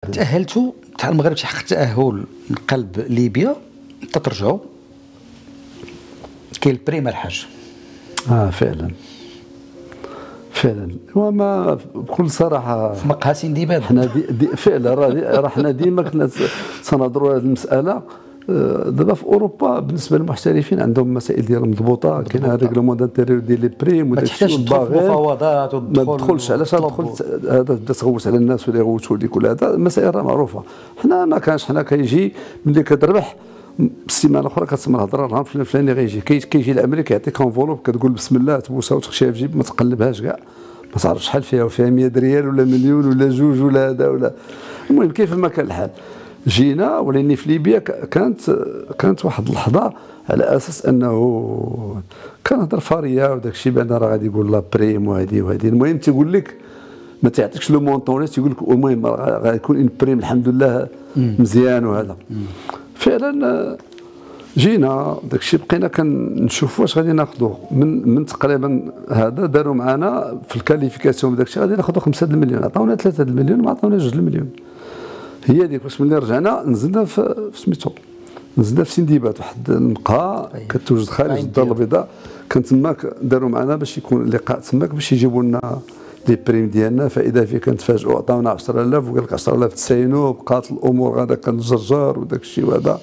تاهلتوا تاع المغرب تحقق تأهل من قلب ليبيا تترجعوا كاين ال prime الحاج. آه فعلا. فعلا. وما بكل صراحة في مقهى سندباد حنا دي دي فعلا راه حنا ديما كنا تنهضروا هذه المسألة. دابا في أوروبا بالنسبة للمحترفين عندهم مسائل ديالهم مضبوطة كاين règlement d'intérieur ديال les primes ما تحتاجش مفاوضات ما تدخلش علاش تدخل هذا تبدا تغوت على الناس ولا يغوتوا لك ولا هذا. المسائل راه معروفة. حنا ما كانش حنا كيجي ملي كتربح السيمانه الأخرى كتسمى الهضرة نهار فلان فلاني غيجي. كيجي العملي كيعطيك enveloppe كتقول بسم الله تبوسها وتخشيها في جيب ما تقلبهاش كاع. ما تعرفش شحال فيها وفيها 100 ريال ولا مليون ولا جوج ولا هذا ولا. المهم كيف ما كان الحال. جينا ولأني في ليبيا كانت كانت واحد اللحظة على أساس أنه كان هضر فارية وداك الشيء بأن راه غادي يقول la prime وهذه وهذه المهم تيقول لك ما تعطيكش le montant تيقول لك المهم غيكون une prime الحمد لله مزيان وهذا. فعلا جينا داك الشيء بقينا كنشوفوا واش غادي ناخذوا من من تقريبا هذا داروا معنا في ال qualification داك الشيء غادي ناخذوا 5 المليون. عطاونا 3 المليون ما عطاوناش 2 المليون. هي هذيك واش ملي رجعنا نزلنا في سميتو. نزلنا في سنديبات واحد المقهى أيوة. كتوجد خارج الدار البيضاء. كان تماك داروا معنا باش يكون اللقاء تماك باش يجيبوا لنا les primes ديالنا. فإذا في كنتفاجئوا عطاونا 10000 وقال لك 10000 تساينوا بقات الأمور غادا كنجرجر وداك الشيء وهذا.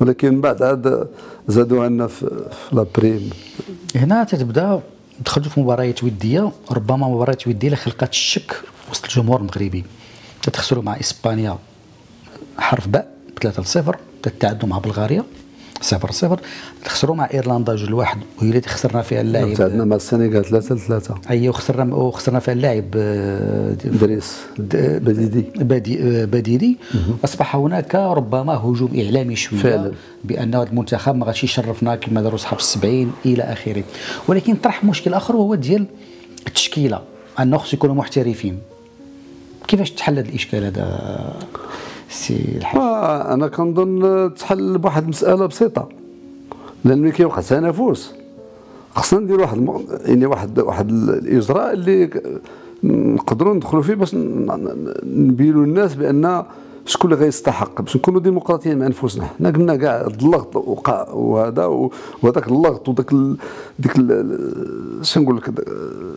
ولكن من بعد عاد زادوها لنا في, في la prime هنا تتبدا دخلتوا في مباريات ودية ربما مباريات ودية اللي خلقت الشك وسط الجمهور المغربي. تتخسروا مع إسبانيا حرف باء 3 0 تتعادلوا مع بلغاريا صفر صفر. خسروا مع إيرلندا جوج لواحد وهي اللي خسرنا فيها اللاعب. تعادلنا مع السنغال 3 3 اي وخسرنا وخسرنا فيها اللاعب آه، دريس بديدي. بدي آه، بديدي. أصبح هناك ربما هجوم إعلامي شوية فعلا. بأن هذا المنتخب ما غاديش يشرفنا كما داروا اصحاب السبعين إلى آخره. ولكن طرح مشكل آخر وهو ديال التشكيلة أنه خص يكونوا محترفين. كيفاش تحل هذا الإشكال هذا سي الحاج؟ أنا كنظن تحل بواحد المسألة بسيطة. لأن ملي كيوقع تنافس خصنا ندير واحد الم... يعني واحد واحد الإجراء اللي نقدروا ندخلوا فيه باش نبينوا للناس بأن شكون اللي غيستحق باش نكونوا ديمقراطيين مع أنفسنا؟ حنا قلنا كاع الضغط وقع وهذا وهذاك اللغط وداك ديك شنو نقول لك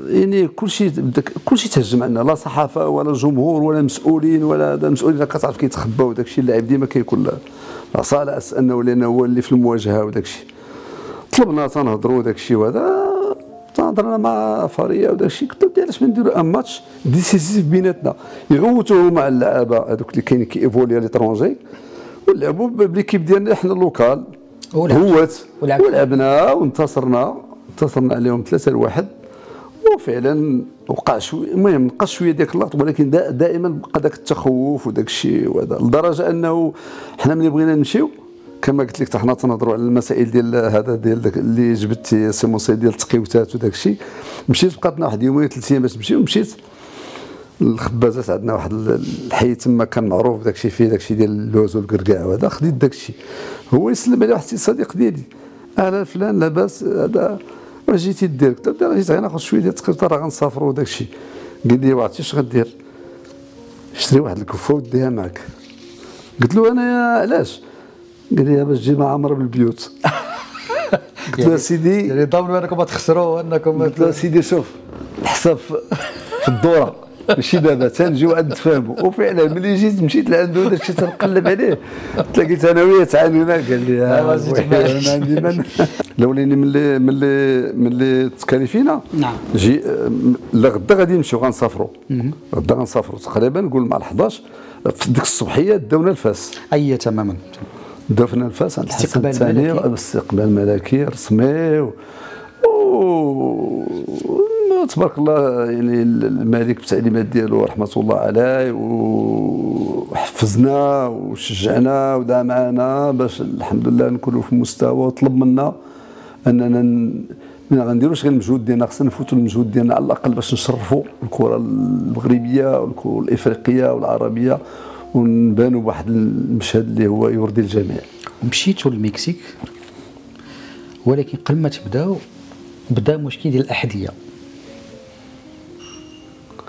يعني كل شيء كل شيء تهجم عندنا لا صحافة ولا جمهور ولا مسؤولين ولا هذا المسؤولين كتعرف كيتخباو وداك الشيء اللاعب ديما كيكون لا. أساس انه لأنه هو اللي في المواجهة وداك الشيء. طلبنا تنهضروا وداك الشيء وهذا. تهضرنا مع فاريا وداك الشيء قلت له علاش ما نديروا un match décisif بيناتنا. يغوتوه مع اللعابه هذوك اللي كاينين كيعولوا على les étrangers ونلعبوا ب l'équipe ديالنا حنا ال local هوات ولعبنا وانتصرنا. انتصرنا عليهم ثلاثة لواحد. وفعلا وقع شوية. المهم نقص شوية ديك اللقط ولكن دائما بقى ذاك التخوف وداك الشيء وهذا. لدرجة أنه حنا ملي بغينا نمشيو. كما قلت لك حنا تنهضروا على المسائل ديال هذا ديال اللي جبت سي موسي ديال التقيوتات وداك الشيء. مشيت بقاتنا واحد يومين ثلاث أيام باش نمشي ومشيت. الخبازات عندنا واحد الحي تما كان معروف داك الشيء فيه داك الشيء ديال اللوز والكركاع وهذا خديت داك الشيء. هو يسلم عليه واحد الصديق ديالي أهلا فلان لاباس هذا واش جيتي دير؟ قلت له جيت غير ناخذ شوية ديال التقيوت راه غنسافروا وداك الشيء. قال لي واعرفتي اش غدير؟ اشتري واحد القفة وديها معك قلت له أنا علاش؟ قال لي باش تجي معمرة بالبيوت قلت له سيدي يعني ضامن انكم تخسروا انكم قلت له سيدي شوف الحساب في الدورة ماشي دابا تنجيو عند تفاهموا وفعلا ملي جيت مشيت لعندو داك الشيء تنقلب عليه. تلاقيت أنا وياه تعانينا قال لي أنا عندي من. الاولاني ملي ملي ملي تكاليفينا نعم. جي لا غدا غادي نمشيو غنسافروا غدا غنسافروا تقريبا نقول مع ال 11 في ديك الصبحية داونا الفاس. اي تماما. دفنا الفاس عند الحسن الثاني استقبال ملكي رسمي و... و... تبارك الله يعني الملك بالتعليمات ديالو رحمة الله عليه وحفزنا وشجعنا ودعا معنا باش الحمد لله نكونوا في مستوى وطلب منا أننا ما غنديروش غير المجهود ديالنا خصنا نفوتوا المجهود ديالنا على الأقل باش نشرفوا الكرة المغربيه والكرة الإفريقية والعربية. ونبانوا بواحد المشهد اللي هو يرضي الجميع. مشيتوا للمكسيك ولكن قبل ما تبداو بدا مشكل ديال الأحذية.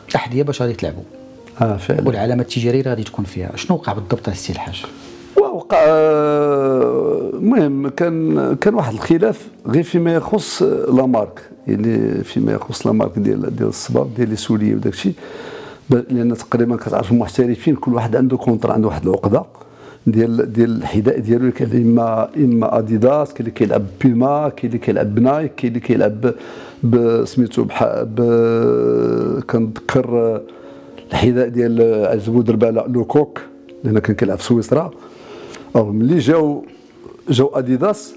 الأحذية باش غادي تلعبوا آه فعلا. والعلامة التجارية غادي تكون فيها. شنو وقع بالضبط السي الحاج؟ وقع المهم كان كان واحد الخلاف غير فيما يخص la marque يعني فيما يخص la marque ديال ديال الصباط ديال les souliers وداك الشيء لأن تقريبا كتعرف المحترفين كل واحد عنده contrat عنده واحد العقدة ديال ديال الحذاء ديالو كاين إما إما أديداس كاين اللي كيلعب بيما كاين اللي كيلعب ب Nike كاين اللي كيلعب سميتو ب كنذكر الحذاء ديال عزبو درباله لو كوك لأن كان كيلعب في سويسرا. أو ملي جاو جاو أديداس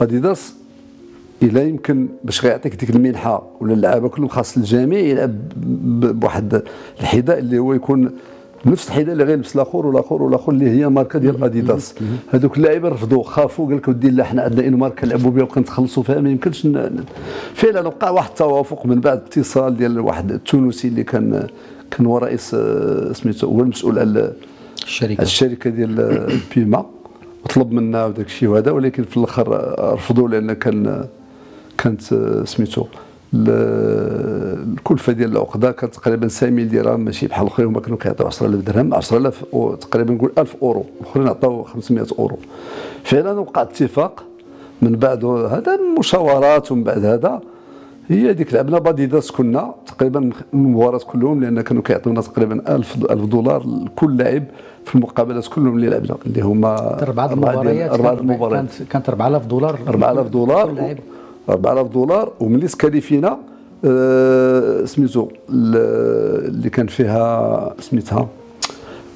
أديداس إلا يمكن باش غيعطيك ديك المنحه ولا اللعابة كلهم خاص الجميع يلعب بواحد الحذاء اللي هو يكون نفس الحذاء اللي غيلبس الآخر والآخر والآخر اللي هي ماركة ديال اديداس هذوك اللاعبين رفضوا خافوا قال لك ودي لا حنا عندنا ان ماركة نلعبوا بها وبقى نتخلصوا فيها ما يمكنش فعلا وقع واحد التوافق من بعد اتصال ديال واحد التونسي اللي كان كان هو رئيس آه، سميتو هو المسؤول على الشركة. الشركة ديال بيما. وطلب منا وداك الشيء وهذا ولكن في الآخر رفضوا لأن كان كانت سميتو الكلفه ديال العقدة كانت تقريبا 5 ميل درهم ماشي بحال الاخرين هما كانوا كيعطيو 10000 درهم 10000 تقريبا نقول 1000 أورو. الاخرين عطاو 500 أورو. فعلا وقع اتفاق من بعد هذا مشاورات ومن بعد هذا هي هذيك لعبنا. باديداس كنا تقريبا المباراه كلهم لأن كانوا كيعطيونا تقريبا 1000 1000 دولار لكل لاعب في المقابلات كلهم اللي لعبنا اللي هما أربعة المباريات أربعة المباريات. كانت كانت 4000 دولار 4000 دولار. 4000 دولار وملي سكاليفينا آه سميتو اللي كان فيها سميتها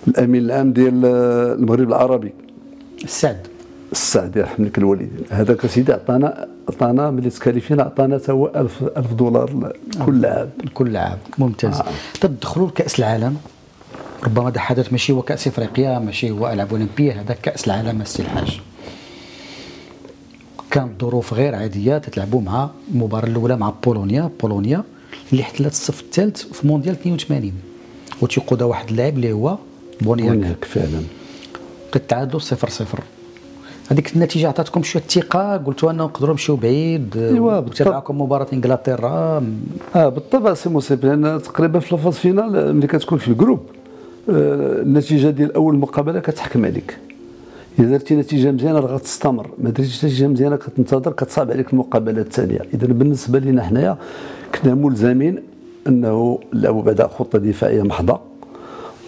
الأمين العام ديال المغرب العربي. السعد. السعد يرحم لك الوالدين هذاك سيدي عطانا عطانا ملي تكاليفينا عطانا حتى هو 1000 1000 دولار كل عام. كل عام. ممتاز. آه. تدخلوا لكأس العالم؟ ربما هذا حدث ماشي هو كأس إفريقيا ماشي هو ألعاب أولمبية هذا كأس العالم السي الحاج. كانت ظروف غير عادية تتلعبوا مع المباراة الأولى مع بولونيا. بولونيا اللي احتلت الصف الثالث في مونديال 82 وتيقودها واحد اللاعب اللي هو بونياك. فعلا. تعادلوا 0 0 هذيك النتيجة عطاتكم شوية الثقه قلتوا أنه نقدروا نمشيو بعيد. ايوا تبعاتكم مباراة إنجلترا. آه بالطبع سي مصيب لأن تقريبا في ال phase finale ملي كتكون في ال groupe آه النتيجة ديال أول مقابلة كتحكم عليك. إذا درتي نتيجه مزيانه راه غتستمر. ما درتيش نتيجه مزيانه كتنتظر كتصعب عليك المقابلة الثانية. اذا بالنسبة لنا حنايا كنا ملزمين أنه نلعبوا بعد خطة دفاعية محضة.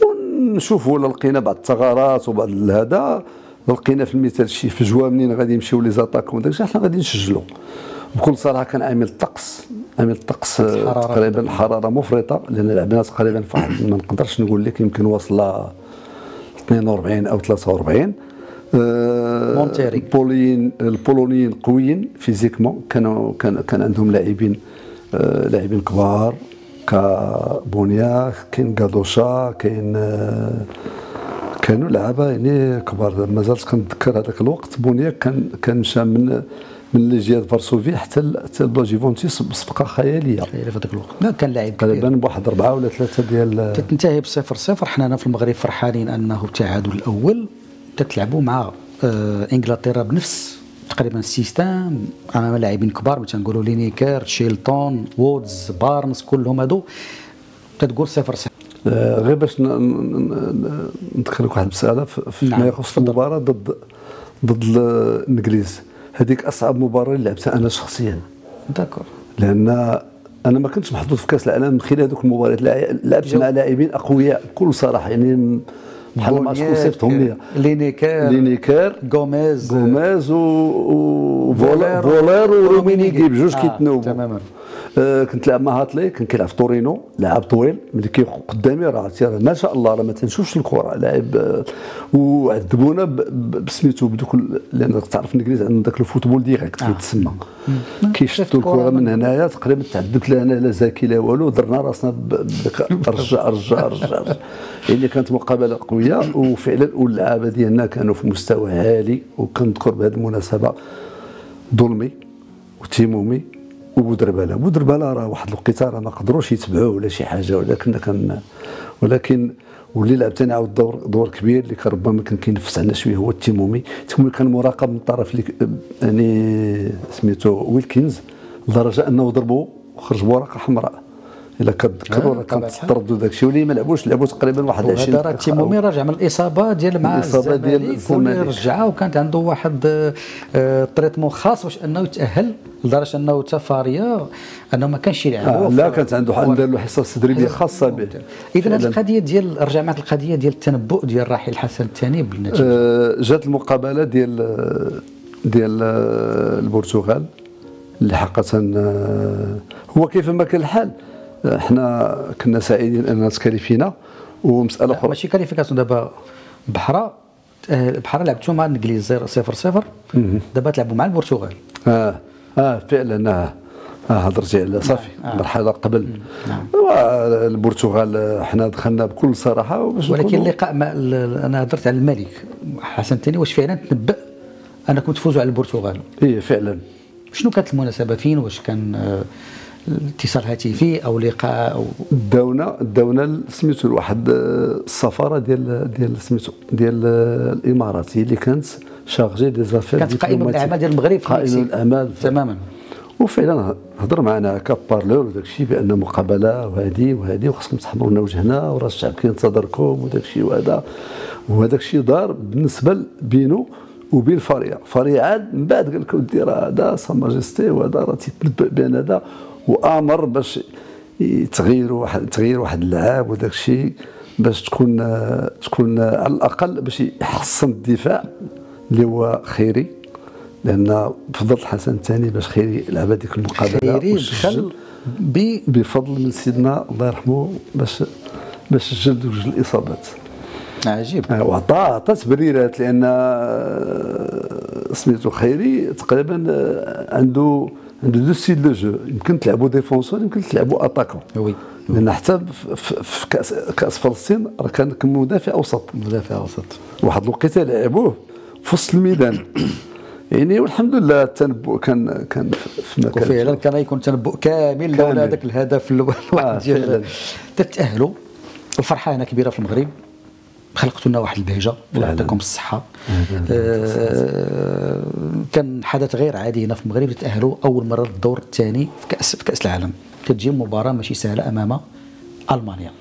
ونشوفوا ولا لقينا بعض الثغرات وبعض هذا. لقينا في المثال شي فجوة منين غادي يمشيو les attaquants داكشي حنا غادي نسجلوا. بكل صراحة كان عامل الطقس عامل الطقس تقريبا الحراره مفرطة. لأن لعبنا تقريبا في ما نقدرش نقول لك يمكن واصله 42 أو 43 مونتيري البولين البولونيين قويين physiquement كانوا كان كان عندهم لاعبين لاعبين كبار كبونيا كاين كادوشا كاين كانوا لعابه يعني كبار مازال كنتذكر هذاك الوقت بونيا كان كان مشى من من Legia de Varsovie حتى حتى ل la Juventus بصفقه خياليه خياليه في هذاك الوقت كان لاعب تقريبا بواحد اربعه ولا ثلاثة ديال تنتهي بصفر صفر حنا في المغرب فرحانين انه التعادل الأول تتلعبوا مع آه إنجلترا بنفس تقريبا ال système أمام لاعبين كبار مثلا نقولوا لينيكر شيلتون وودز بارنز كلهم هادو. تتقول صفر صفر. آه غير باش ندخل لك واحد المساله فيما نعم. يخص المباراه ضد ضد الإنجليز. هذيك أصعب مباراة اللي لعبتها أنا شخصيا. d'accord. لأن أنا ما كنتش محظوظ في كأس العالم من خلال هذوك المباريات. لعبت مع لاعبين أقوياء بكل صراحة يعني بحال ما شكون صيفطهم لي لينيكار لينيكار غوميز غوميز و فولير ورومينيكي بجوج كيتناوبوا. تماما. آه كنت لاعب مع هاتلي كان كيلعب في تورينو لاعب طويل ملي كي قدامي راه ما شاء الله راه ما تنشوفش الكرة لاعب آه وعذبونا بسميتو بدوك لأن تعرف الإنجليز عندهم ذاك الفوتبول ديريكت آه. كيتسمى كيشدوا الكرة من هنايا تقريبا تعذبت لا أنا لا زاكي لا والو درنا راسنا رجع رجع رجع يعني كانت مقابلة قوية وفعلا واللعابة ديالنا كانوا في مستوى عالي وكنذكر بهذه المناسبة ظلمي وتيمومي. وبودرباله بودرباله راه واحد الوقيته راه ما قدروش يتبعوه ولا شي حاجة ولكن كان ولكن واللي لعب ثاني عاود دور دور كبير اللي كان ربما كان كينفس عندنا شوية هو التيمومي. التيمومي كان مراقب من طرف اللي يعني سميتو ويلكنز لدرجة أنه ضربوا وخرج بورقة حمراء. إلا كتذكروا آه، راه طبعاً. كنتطردوا داك الشيء. ولي ما لعبوش لعبوا تقريبا واحد 20 وهذا راه دقيقة تيمومي راجع من الإصابة ديال مع الإصابة ديال الزمالك. واللي. رجعها وكانت عنده واحد آه، تريتمون خاص باش أنه يتأهل لدرجة أنه تفاريا أنه ما كانش يلعب. آه لا كانت عنده دار له حصص تدريبيه خاصة به. اذا هذه. القضية ديال رجع معك القضية ديال التنبؤ ديال الراحل الحسن الثاني بالنتيجة. آه، جات المقابلة ديال ديال آه، البرتغال اللي آه، هو كيفما كان الحال. حنا كنا سعيدين أننا تكاليفينا ومسألة أخرى. ماشي كاليفيكاسيون. دابا بحرا آه، بحرا لعبتوا مع الانجليز 0 0 دابا تلعبوا مع البرتغال. آه آه فعلا آه آه هضرتي على صافي آه. مرحلة قبل. نعم. آه، البرتغال آه، حنا دخلنا بكل صراحة ولكن اللقاء مع ال- أنا هضرت على الملك حسن الثاني واش فعلا تنبأ أنكم تفوزوا على البرتغال؟ إيه فعلا. شنو كانت المناسبة؟ فين؟ واش كان آه، اتصال هاتفي أو لقاء أو داونا داونا سميتو واحد آه، السفارة ديال ديال سميتو ديال آه، الإمارات هي اللي كانت chargée d'affaires كانت قائمة بالأعمال ديال المغرب في قائمة. الاعمال تماما. وفعلا هضر معنا هكا par l'heure وداك الشيء بأن مقابلة وهذه وهذه وخصكم تحضروا لنا وجهنا وراه الشعب كينتظركم وداك الشيء وهذا. وهذاك الشيء دار بالنسبة بينه وبين فاريا فاريا عاد من بعد قال لك ودي راه هذا sa majesté وهذا راه تيتنبأ بان هذا وآمر باش تغير واحد تغيير واحد اللعاب وداك الشيء باش تكون تكون على الأقل باش يحسن الدفاع اللي هو خيري لأن بفضل الحسن الثاني باش خيري لعب هذيك المقابلة خيري دخل بفضل من سيدنا الله يرحمه باش باش سجل الإصابات. عجيب. آه، وعطى عطى تبريرات لأن آه، سميتو خيري تقريبا آه، عنده عنده deux styles de jeu يمكن تلعبوا défenseur يمكن تلعبوا attaquant oui لأن حتى في- كأس كأس فلسطين راه كان كمدافع أوسط. مدافع وسط واحد الوقيته لعبوه في وسط الميدان. يعني والحمد لله التنبؤ كان كان في مكان وفعلا كان يكون تنبؤ كامل لولا. هذاك الهدف الأول واحد فعلاً. ديال تتأهلوا. الفرحة هنا كبيرة في المغرب. خلقتوا لنا واحد البهجة الله. يعطيكم الصحه آه كان حدث غير عادي هنا في المغرب تاهلوا أول مرة للدور الثاني في كاس في كأس العالم. كتجي مباراة ماشي سهلة أمام ألمانيا.